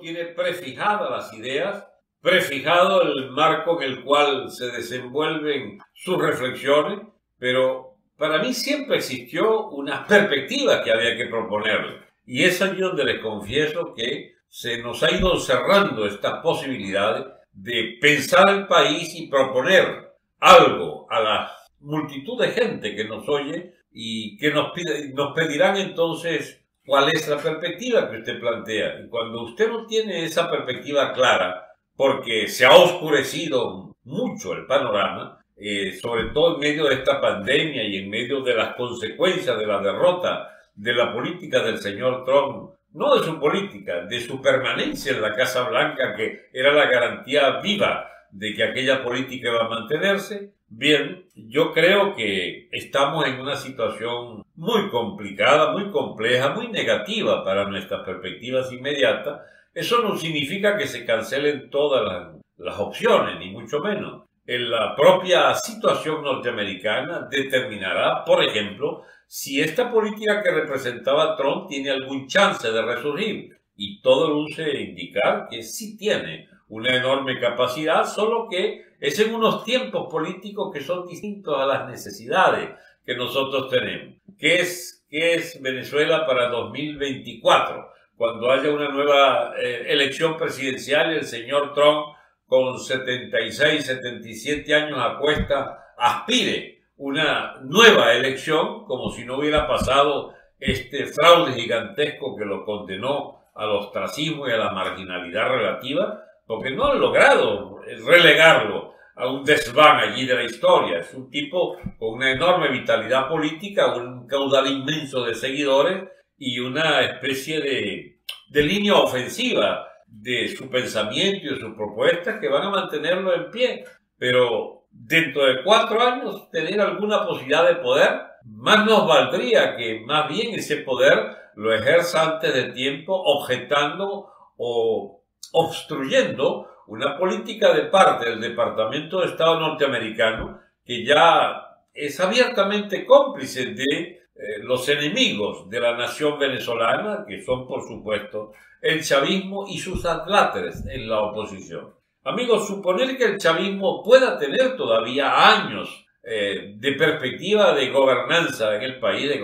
tiene prefijadas las ideas, prefijado el marco en el cual se desenvuelven sus reflexiones, pero para mí siempre existió una perspectiva que había que proponerle. Y es allí donde les confieso que se nos ha ido cerrando estas posibilidades de pensar el país y proponer algo a la multitud de gente que nos oye y que nos, nos pedirán entonces cuál es la perspectiva que usted plantea. Y cuando usted no tiene esa perspectiva clara, porque se ha oscurecido mucho el panorama, eh, sobre todo en medio de esta pandemia y en medio de las consecuencias de la derrota de la política del señor Trump, no de su política, de su permanencia en la Casa Blanca, que era la garantía viva de que aquella política iba a mantenerse, bien, yo creo que estamos en una situación muy complicada, muy compleja, muy negativa para nuestras perspectivas inmediatas. Eso no significa que se cancelen todas las, las opciones, ni mucho menos. En la propia situación norteamericana determinará, por ejemplo, si esta política que representaba Trump tiene algún chance de resurgir. Y todo luce indicar que sí tiene una enorme capacidad, solo que es en unos tiempos políticos que son distintos a las necesidades que nosotros tenemos. ¿Qué es, Venezuela para 2024? Cuando haya una nueva eh, elección presidencial el señor Trump con 76, 77 años a cuesta aspire una nueva elección como si no hubiera pasado este fraude gigantesco que lo condenó al ostracismo y a la marginalidad relativa, porque no han logrado relegarlo a un desván allí de la historia. Es un tipo con una enorme vitalidad política, un caudal inmenso de seguidores y una especie de, de línea ofensiva de su pensamiento y de sus propuestas que van a mantenerlo en pie. Pero dentro de cuatro años tener alguna posibilidad de poder, más nos valdría que más bien ese poder lo ejerza antes de tiempo objetando o obstruyendo una política de parte del Departamento de Estado norteamericano que ya es abiertamente cómplice de eh, los enemigos de la nación venezolana, que son por supuesto el chavismo y sus atláteres en la oposición. Amigos, suponer que el chavismo pueda tener todavía años eh, de perspectiva de gobernanza en el país, de,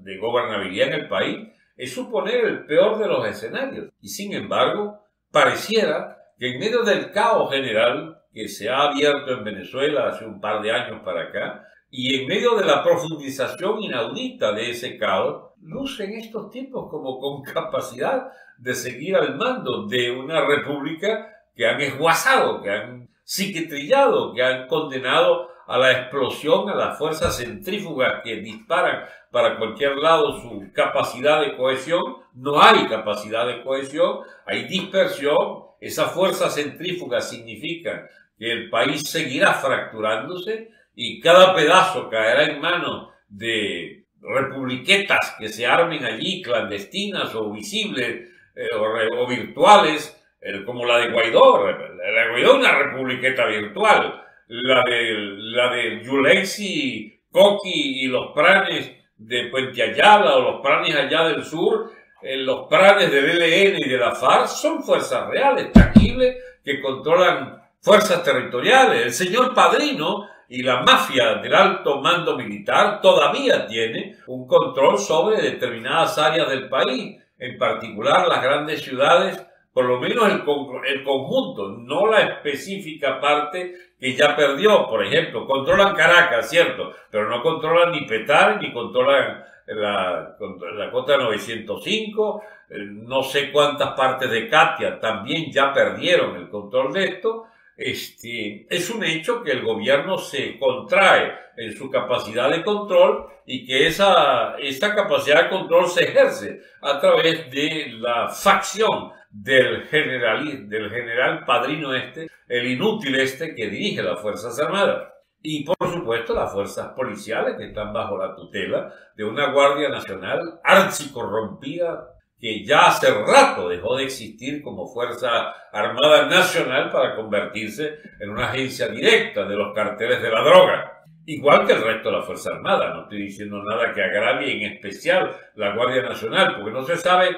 de gobernabilidad en el país, es suponer el peor de los escenarios. Y sin embargo, pareciera que en medio del caos general que se ha abierto en Venezuela hace un par de años para acá, y en medio de la profundización inaudita de ese caos, luce en estos tiempos como con capacidad de seguir al mando de una república que han esguazado, que han psiquitrillado, que han condenado a la explosión, a las fuerzas centrífugas que disparan para cualquier lado su capacidad de cohesión. No hay capacidad de cohesión, hay dispersión. Esas fuerzas centrífugas significan que el país seguirá fracturándose y cada pedazo caerá en manos de republiquetas que se armen allí, clandestinas o visibles eh, o, virtuales, eh, como la de Guaidó. La de Guaidó es una republiqueta virtual. La de, la de Yulexi, Coqui y los pranes de Puente Ayala o los pranes allá del sur, eh, los pranes del ELN y de la FARC son fuerzas reales, tangibles, que controlan fuerzas territoriales. El señor Padrino y la mafia del alto mando militar todavía tiene un control sobre determinadas áreas del país, en particular las grandes ciudades, por lo menos el, el conjunto, no la específica parte que ya perdió. Por ejemplo, controlan Caracas, cierto, pero no controlan ni Petar, ni controlan la, la cota 905, eh, no sé cuántas partes de Katia también ya perdieron el control de esto, este, es un hecho que el gobierno se contrae en su capacidad de control y que esa, esa capacidad de control se ejerce a través de la facción del general, del general padrino este, el inútil este que dirige las Fuerzas Armadas. Y por supuesto las fuerzas policiales que están bajo la tutela de una Guardia Nacional archicorrompida que ya hace rato dejó de existir como Fuerza Armada Nacional para convertirse en una agencia directa de los carteles de la droga. Igual que el resto de la Fuerza Armada. No estoy diciendo nada que agravie en especial la Guardia Nacional, porque no se sabe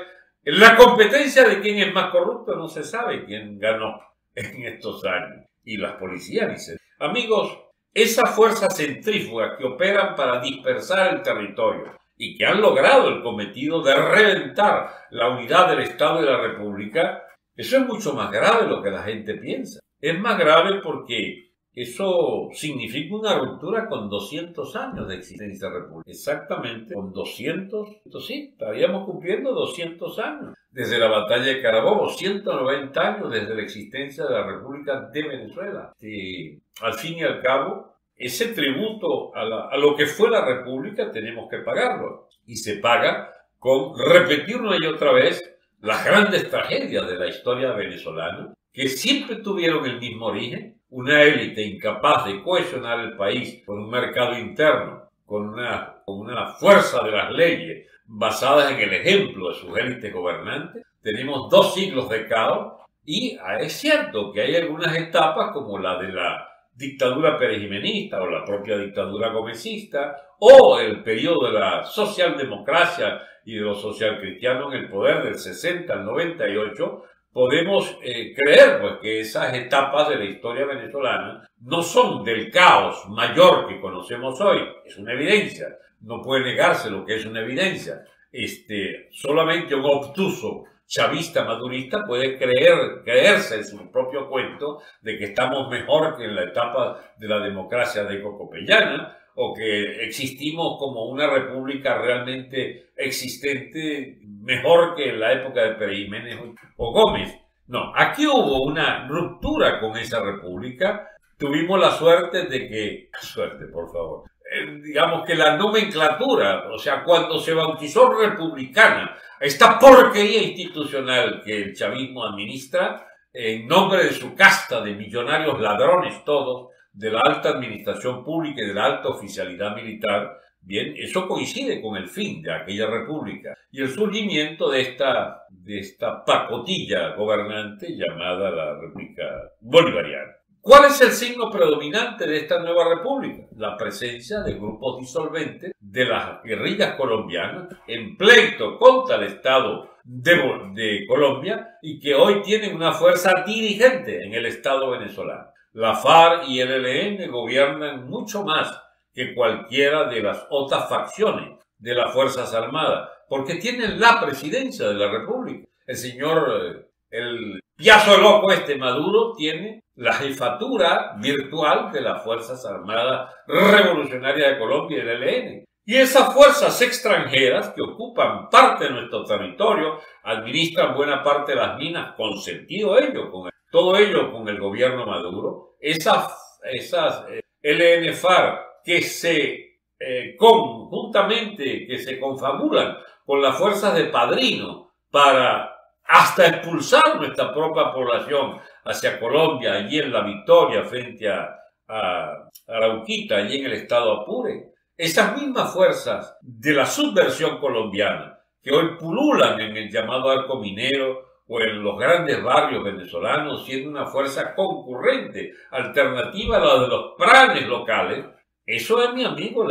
La competencia de quién es más corrupto no se sabe quién ganó en estos años. Y las policías dicen, amigos, esas fuerzas centrífugas que operan para dispersar el territorio y que han logrado el cometido de reventar la unidad del Estado y la República, eso es mucho más grave lo que la gente piensa. Es más grave porque eso significa una ruptura con 200 años de existencia república. Exactamente, con 200, sí, estaríamos cumpliendo 200 años. Desde la batalla de Carabobo, 190 años desde la existencia de la República de Venezuela. Y, al fin y al cabo, ese tributo a, a lo que fue la República tenemos que pagarlo. Y se paga con repetir una y otra vez las grandes tragedias de la historia venezolana, que siempre tuvieron el mismo origen, una élite incapaz de cohesionar el país con un mercado interno, con una, con una fuerza de las leyes basadas en el ejemplo de sus élites gobernantes, tenemos dos siglos de caos y ah, es cierto que hay algunas etapas como la de la dictadura perejimenista o la propia dictadura gomecista o el periodo de la socialdemocracia y de los socialcristianos en el poder del 60 al 98 podemos eh, creer pues, que esas etapas de la historia venezolana no son del caos mayor que conocemos hoy. Es una evidencia. No puede negarse lo que es una evidencia. Este, solamente un obtuso chavista madurista puede creer, creerse en su propio cuento de que estamos mejor que en la etapa de la democracia de Cocopellana o que existimos como una república realmente existente mejor que en la época de Pérez Jiménez o Gómez. No, aquí hubo una ruptura con esa república. Tuvimos la suerte de que, suerte por favor, eh, digamos que la nomenclatura, o sea, cuando se bautizó republicana, esta porquería institucional que el chavismo administra, en nombre de su casta de millonarios ladrones todos, de la alta administración pública y de la alta oficialidad militar, Bien, eso coincide con el fin de aquella república y el surgimiento de esta, de esta pacotilla gobernante llamada la República Bolivariana. ¿Cuál es el signo predominante de esta nueva república? La presencia de grupos disolventes de las guerrillas colombianas en pleito contra el Estado de, Colombia y que hoy tienen una fuerza dirigente en el Estado venezolano. La FARC y el ELN gobiernan mucho más que cualquiera de las otras facciones de las Fuerzas Armadas, porque tienen la presidencia de la República. El señor, eh, el piazo loco este Maduro tiene la jefatura virtual de las Fuerzas Armadas Revolucionarias de Colombia y del ELN. Y esas fuerzas extranjeras que ocupan parte de nuestro territorio administran buena parte de las minas, con sentido ello, con todo ello con el gobierno Maduro. Esas, esas eh, que se eh, conjuntamente, que se confabulan con las fuerzas de padrino para hasta expulsar nuestra propia población hacia Colombia, allí en la Victoria, frente a, Arauquita, allí en el estado Apure. Esas mismas fuerzas de la subversión colombiana, que hoy pululan en el llamado arco minero o en los grandes barrios venezolanos, siendo una fuerza concurrente, alternativa a la de los planes locales, eso es, mi amigo,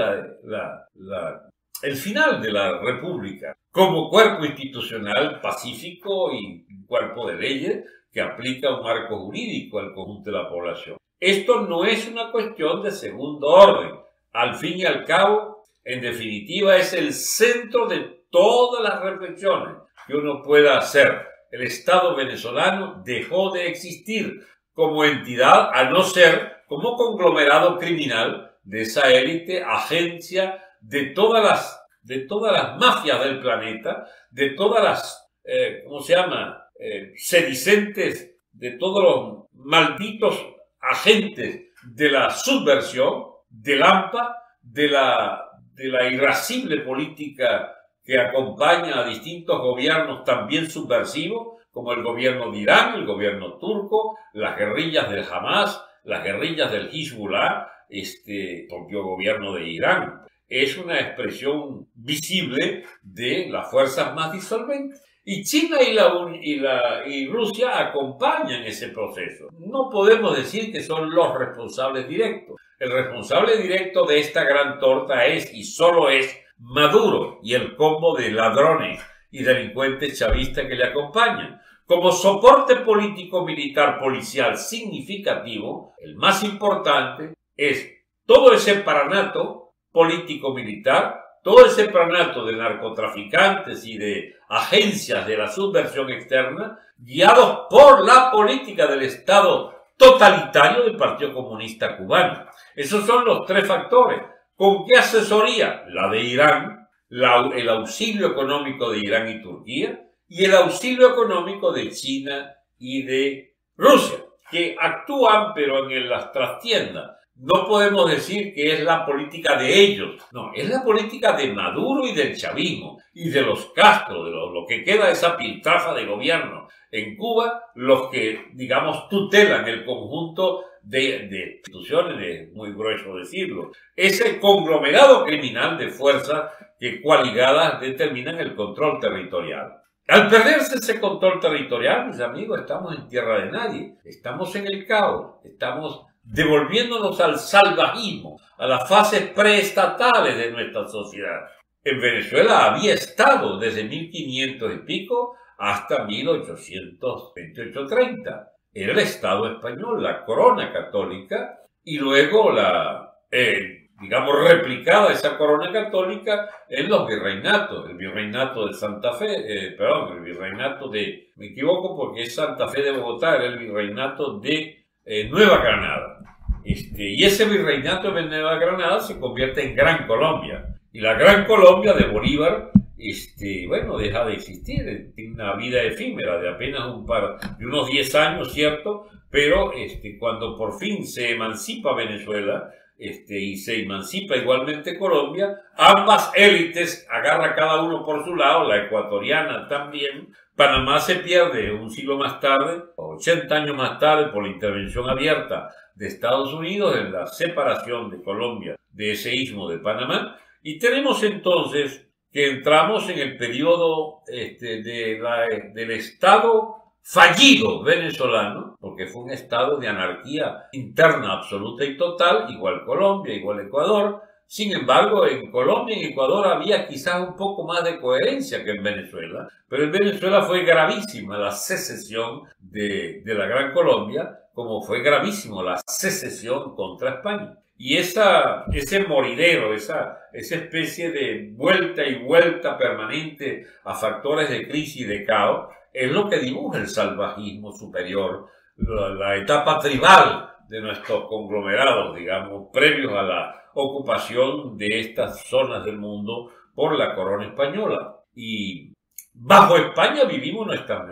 el final de la República, como cuerpo institucional pacífico y cuerpo de leyes que aplica un marco jurídico al conjunto de la población. Esto no es una cuestión de segundo orden. Al fin y al cabo, en definitiva, es el centro de todas las reflexiones que uno pueda hacer. El Estado venezolano dejó de existir como entidad a no ser como conglomerado criminal de esa élite, agencia de todas las, de todas las mafias del planeta, de todas las, eh, ¿cómo se llama?, eh, sedicentes, de todos los malditos agentes de la subversión, del AMPA, de la, de la irascible política que acompaña a distintos gobiernos también subversivos, como el gobierno de Irán, el gobierno turco, las guerrillas del Hamas, las guerrillas del Hezbollah, este propio gobierno de Irán. Es una expresión visible de las fuerzas más disolventes. Y China y, y, la, y Rusia acompañan ese proceso. No podemos decir que son los responsables directos. El responsable directo de esta gran torta es y solo es Maduro y el combo de ladrones y delincuentes chavistas que le acompañan. Como soporte político militar policial significativo, el más importante es todo ese paranato político militar, todo ese paranato de narcotraficantes y de agencias de la subversión externa, guiados por la política del Estado totalitario del Partido Comunista Cubano. Esos son los tres factores. ¿Con qué asesoría? La de Irán, el auxilio económico de Irán y Turquía y el auxilio económico de China y de Rusia, que actúan pero en las trastiendas. No podemos decir que es la política de ellos, no, es la política de Maduro y del chavismo y de los Castro, de lo, que queda de esa piltrafa de gobierno en Cuba, los que, digamos, tutelan el conjunto de, de instituciones, es muy grueso decirlo, ese conglomerado criminal de fuerzas que coaligadas determinan el control territorial. Al perderse ese control territorial, mis amigos, estamos en tierra de nadie, estamos en el caos, estamos devolviéndonos al salvajismo, a las fases preestatales de nuestra sociedad. En Venezuela había estado desde 1500 y pico hasta 1828-30. Era el Estado español, la corona católica, y luego la, eh, digamos, replicada esa corona católica en los virreinatos, el virreinato de Santa Fe, eh, perdón, el virreinato de, me equivoco porque es Santa Fe de Bogotá, era el virreinato de eh, Nueva Granada. Este, y ese virreinato de Nueva Granada se convierte en Gran Colombia. Y la Gran Colombia de Bolívar, este, bueno, deja de existir, tiene una vida efímera de apenas un par, de unos 10 años, ¿cierto? Pero este, cuando por fin se emancipa Venezuela, este, y se emancipa igualmente Colombia, ambas élites agarra cada uno por su lado, la ecuatoriana también. Panamá se pierde un siglo más tarde, 80 años más tarde, por la intervención abierta de Estados Unidos en la separación de Colombia de ese istmo de Panamá. Y tenemos entonces que entramos en el periodo este, de del Estado fallido venezolano, porque fue un estado de anarquía interna absoluta y total, igual Colombia, igual Ecuador. Sin embargo, en Colombia y Ecuador había quizás un poco más de coherencia que en Venezuela, pero en Venezuela fue gravísima la secesión de, de la Gran Colombia, como fue gravísimo la secesión contra España. Y esa, ese moridero, esa, esa especie de vuelta y vuelta permanente a factores de crisis y de caos, es lo que dibuja el salvajismo superior, la, etapa tribal de nuestros conglomerados, digamos, previos a la ocupación de estas zonas del mundo por la corona española. Y bajo España vivimos nuestras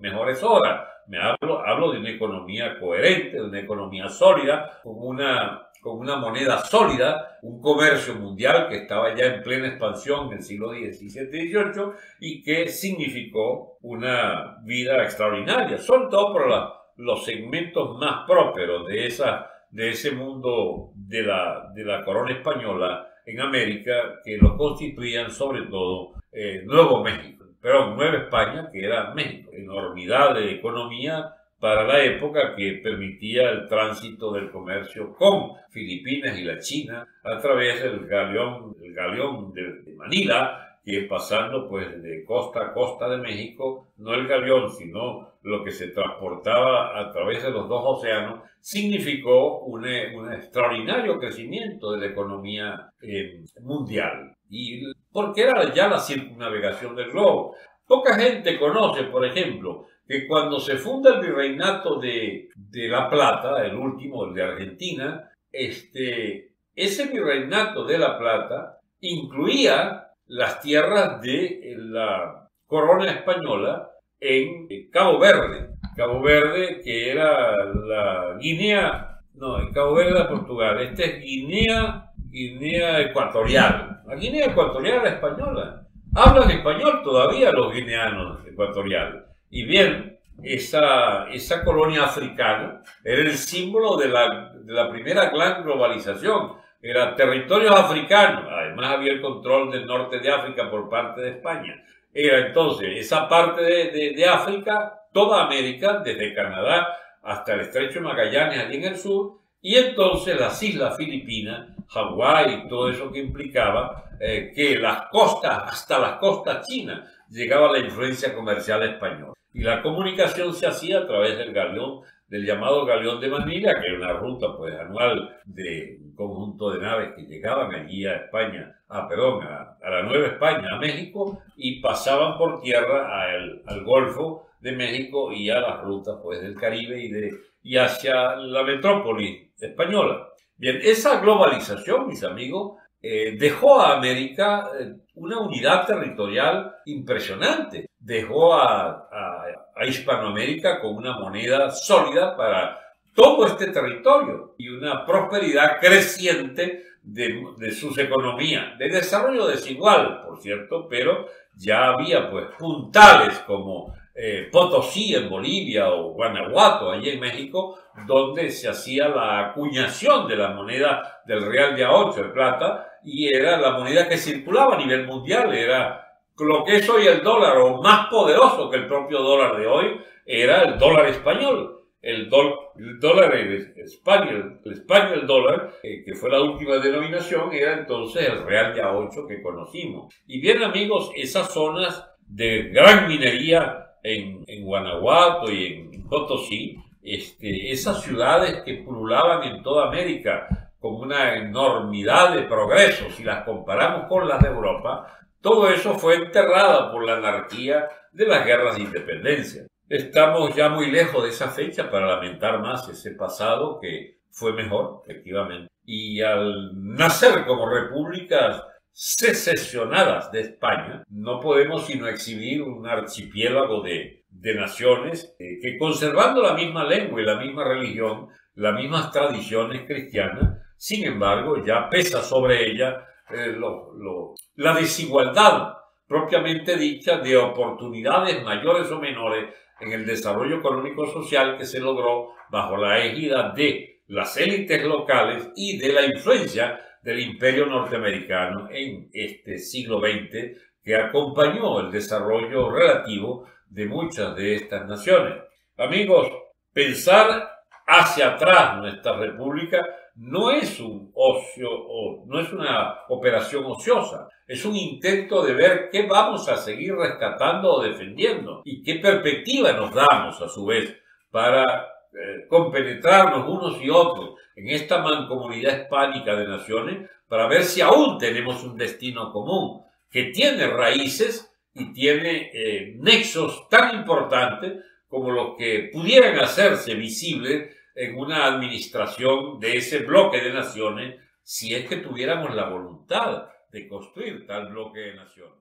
mejores horas. Me hablo, hablo de una economía coherente, de una economía sólida, con una con una moneda sólida, un comercio mundial que estaba ya en plena expansión en el siglo XVII y XVIII y que significó una vida extraordinaria, sobre todo por los segmentos más prósperos de, esa, de ese mundo de la, de la corona española en América, que lo constituían sobre todo eh, Nuevo México, pero Nueva España, que era México, enormidad de economía para la época que permitía el tránsito del comercio con Filipinas y la China a través del galeón, el galeón de, Manila, que pasando pues de costa a costa de México, no el galeón, sino lo que se transportaba a través de los dos océanos, significó un, un extraordinario crecimiento de la economía eh, mundial. Y porque era ya la circunnavegación del globo. Poca gente conoce, por ejemplo, que cuando se funda el virreinato de, La Plata, el último, el de Argentina, este, ese virreinato de La Plata incluía las tierras de la corona española en Cabo Verde. Cabo Verde, que era la Guinea, no, Cabo Verde de Portugal. Este es Guinea, Guinea Ecuatorial. La Guinea Ecuatorial española. Hablan español todavía los guineanos ecuatoriales. Y bien, esa, esa colonia africana era el símbolo de la, de la primera gran globalización. Era territorios africanos, además había el control del norte de África por parte de España. Era entonces esa parte de, de, África, toda América, desde Canadá hasta el estrecho de Magallanes, allí en el sur, y entonces las islas Filipinas, Hawái, todo eso que implicaba eh, que las costas, hasta las costas chinas, llegaba la influencia comercial española. Y la comunicación se hacía a través del galeón, del llamado galeón de Manila, que era una ruta pues anual de un conjunto de naves que llegaban allí a España, a perdón, a, la Nueva España, a México, y pasaban por tierra al Golfo de México y a las rutas pues del Caribe y, de, y hacia la metrópoli española. Bien, esa globalización, mis amigos, eh, dejó a América eh, una unidad territorial impresionante. Dejó a, Hispanoamérica con una moneda sólida para todo este territorio y una prosperidad creciente de, sus economías, de desarrollo desigual, por cierto, pero ya había pues puntales como eh, Potosí en Bolivia o Guanajuato allí en México, donde se hacía la acuñación de la moneda del real de A8 de plata y era la moneda que circulaba a nivel mundial, era lo que es hoy el dólar o más poderoso que el propio dólar de hoy, era el dólar español. El, dólar español, el español dólar, eh, que fue la última denominación, era entonces el real de A8 que conocimos. Y bien amigos, esas zonas de gran minería en, Guanajuato y en Potosí, este, esas ciudades que pululaban en toda América con una enormidad de progresos, si las comparamos con las de Europa, todo eso fue enterrado por la anarquía de las guerras de independencia. Estamos ya muy lejos de esa fecha para lamentar más ese pasado que fue mejor, efectivamente. Y al nacer como repúblicas secesionadas de España, no podemos sino exhibir un archipiélago de, naciones eh, que conservando la misma lengua y la misma religión, las mismas tradiciones cristianas, sin embargo ya pesa sobre ella eh, la desigualdad propiamente dicha de oportunidades mayores o menores en el desarrollo económico-social que se logró bajo la égida de las élites locales y de la influencia del imperio norteamericano en este siglo XX que acompañó el desarrollo relativo de muchas de estas naciones. Amigos, pensar hacia atrás nuestra república no es una operación ociosa, es un intento de ver qué vamos a seguir rescatando o defendiendo y qué perspectiva nos damos a su vez para eh, compenetrarnos unos y otros en esta mancomunidad hispánica de naciones para ver si aún tenemos un destino común que tiene raíces y tiene eh, nexos tan importantes como los que pudieran hacerse visibles en una administración de ese bloque de naciones si es que tuviéramos la voluntad de construir tal bloque de naciones.